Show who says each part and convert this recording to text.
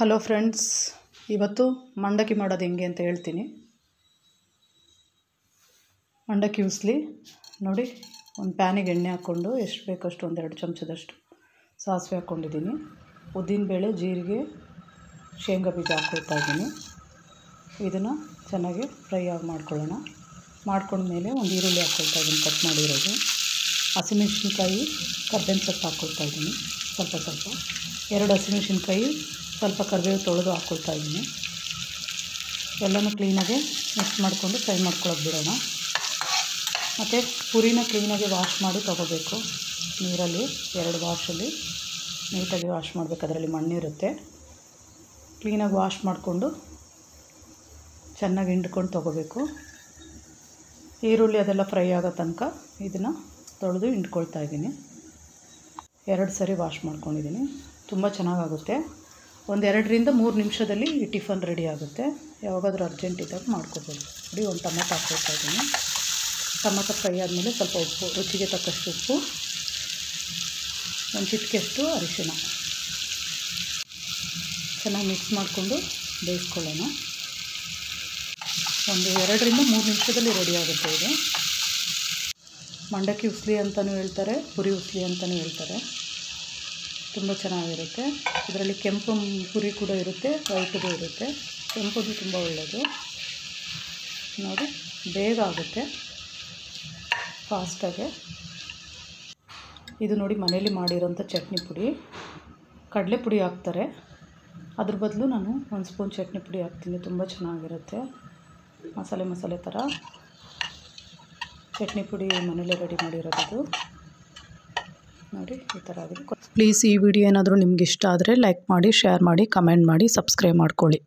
Speaker 1: Hello friends, ಇವತ್ತು ಮಂಡಕ್ಕಿ ಮಾಡೋದು ಹೆಂಗೆ ಅಂತ ಹೇಳ್ತೀನಿ. ಮಂಡಕ್ಕಿ ಉಸ್ಲಿ, ನೋಡಿ, ಒಂದು ಪ್ಯಾನಿಗೆ ಎಣ್ಣೆ ಹಾಕ್ಕೊಂಡು ಎಷ್ಟು ಬೇಕಷ್ಟು ಒಂದೆರಡು ಚಮಚದಷ್ಟು ಸಾಸಿವೆ ಹಾಕ್ಕೊಂಡಿದ್ದೀನಿ. ಉದ್ದಿನಬೇಳೆ ಜೀರಿಗೆ, ಶೇಂಗಾ ಬೀಜ ಹಾಕ್ಕೊಳ್ತಾ ಇದ್ದೀನಿ. ಇದನ್ನು ಚೆನ್ನಾಗಿ ಫ್ರೈ ಆಗಿ ಮಾಡ್ಕೊಳ್ಳೋಣ. ಮಾಡ್ಕೊಂಡ್ಮೇಲೆ ಒಂದು ಈರುಳ್ಳಿ ಹಾಕ್ಕೊಳ್ತಾ ಇದ್ದೀನಿ, ಕಟ್ ಮಾಡಿರೋದು. ಹಸಿಮೆಣ್ಸಿನ್ಕಾಯಿ, ಕರ್ಬೇವಿನ ಸೊಪ್ಪು ಹಾಕ್ಕೊಳ್ತಾ ಇದ್ದೀನಿ. ಸ್ವಲ್ಪ ಸ್ವಲ್ಪ. ಎರಡು ಹಸಿಮೆಣ್ಸಿನ್ಕಾಯಿ ಸ್ವಲ್ಪ ಕರಿಬೇವು ತೊಳೆದು ಹಾಕ್ಕೊಳ್ತಾ ಇದ್ದೀನಿ. ಎಲ್ಲನೂ ಕ್ಲೀನಾಗಿ ಮಿಕ್ಸ್ ಮಾಡಿಕೊಂಡು ಫ್ರೈ ಮಾಡ್ಕೊಳ್ಳೋಕೆ ಬಿಡೋಣ. ಮತ್ತು ಪುರಿನ ಕ್ಲೀನಾಗಿ ವಾಶ್ ಮಾಡಿ ತೊಗೋಬೇಕು. ನೀರಲ್ಲಿ, ಎರಡು ವಾಶಲ್ಲಿ ನೀಟಾಗಿ ವಾಶ್ ಮಾಡಬೇಕು. ಅದರಲ್ಲಿ ಮಣ್ಣಿರುತ್ತೆ ಕ್ಲೀನಾಗಿ ವಾಶ್ ಮಾಡಿಕೊಂಡು ಚೆನ್ನಾಗಿ ಹಿಂಡ್ಕೊಂಡು ತೊಗೋಬೇಕು. ಈರುಳ್ಳಿ ಅದೆಲ್ಲ ಫ್ರೈ ಆಗೋ ತನಕ ಇದನ್ನು ತೊಳೆದು ಹಿಂಡ್ಕೊಳ್ತಾ ಇದ್ದೀನಿ. ಎರಡು ಸರಿ ವಾಶ್ ಮಾಡ್ಕೊಂಡಿದ್ದೀನಿ. ತುಂಬ ಚೆನ್ನಾಗಾಗುತ್ತೆ. ಒಂದು ಎರಡರಿಂದ ಮೂರು ನಿಮಿಷದಲ್ಲಿ ಟಿಫನ್ ರೆಡಿ ಆಗುತ್ತೆ. ಯಾವಾಗಾದರೂ ಅರ್ಜೆಂಟ್ ಇದ್ದಾಗ ಮಾಡ್ಕೋಬೋದು. ನೋಡಿ, ಒಂದು ಟೊಮೊಟೊ ಹಾಕ್ಕೊಳ್ತಾ ಇದ್ದೀನಿ. ಟೊಮೊಟೊ ಫ್ರೈ ಆದಮೇಲೆ ಸ್ವಲ್ಪ ಉಪ್ಪು, ರುಚಿಗೆ ತಕ್ಕಷ್ಟು ಉಪ್ಪು, ಒಂದು ಚಿಟಿಕೆಷ್ಟು ಅರಿಶಿಣ. ಚೆನ್ನಾಗಿ ಮಿಕ್ಸ್ ಮಾಡಿಕೊಂಡು ಬೇಯಿಸ್ಕೊಳ್ಳೋಣ. ಒಂದು ಎರಡರಿಂದ ಮೂರು ನಿಮಿಷದಲ್ಲಿ ರೆಡಿ ಆಗುತ್ತೆ ಇದು. ಮಂಡಕ್ಕಿ ಉಸ್ಲಿ ಅಂತಲೂ ಹೇಳ್ತಾರೆ, ಪುರಿ ಉಸ್ಲಿ ಅಂತಲೂ ಹೇಳ್ತಾರೆ. ತುಂಬ ಚೆನ್ನಾಗಿರುತ್ತೆ. ಇದರಲ್ಲಿ ಕೆಂಪು ಪುರಿ ಕೂಡ ಇರುತ್ತೆ ವೈಟ್ದು ಇರುತ್ತೆ. ಕೆಂಪುದು ತುಂಬ ಒಳ್ಳೆಯದು ನೋಡಿ, ಬೇಗ ಆಗುತ್ತೆ. ಫಾಸ್ಟಾಗೆ. ಇದು ನೋಡಿ ಮನೇಲಿ ಮಾಡಿರೋಂಥ ಚಟ್ನಿ ಪುಡಿ. ಕಡಲೆ ಪುಡಿ ಹಾಕ್ತಾರೆ. ಅದ್ರ ಬದಲು ನಾನು ಒಂದು ಸ್ಪೂನ್ ಚಟ್ನಿ ಪುಡಿ ಹಾಕ್ತೀನಿ. ತುಂಬ ಚೆನ್ನಾಗಿರುತ್ತೆ. ಮಸಾಲೆ ಮಸಾಲೆ ಥರ. ಚಟ್ನಿ ಪುಡಿ ಮನೇಲೆ ರೆಡಿ ಮಾಡಿರೋದು ನೋಡಿ, ಈ ಥರ ಆಗಿದೆ. ಪ್ಲೀಸ್ ಈ ವಿಡಿಯೋ ಏನಾದರೂ ನಿಮ್ಗೆ ಇಷ್ಟ ಆದರೆ ಲೈಕ್ ಮಾಡಿ ಶೇರ್ ಮಾಡಿ ಕಮೆಂಟ್ ಮಾಡಿ ಸಬ್ಸ್ಕ್ರೈಬ್ ಮಾಡ್ಕೊಳ್ಳಿ.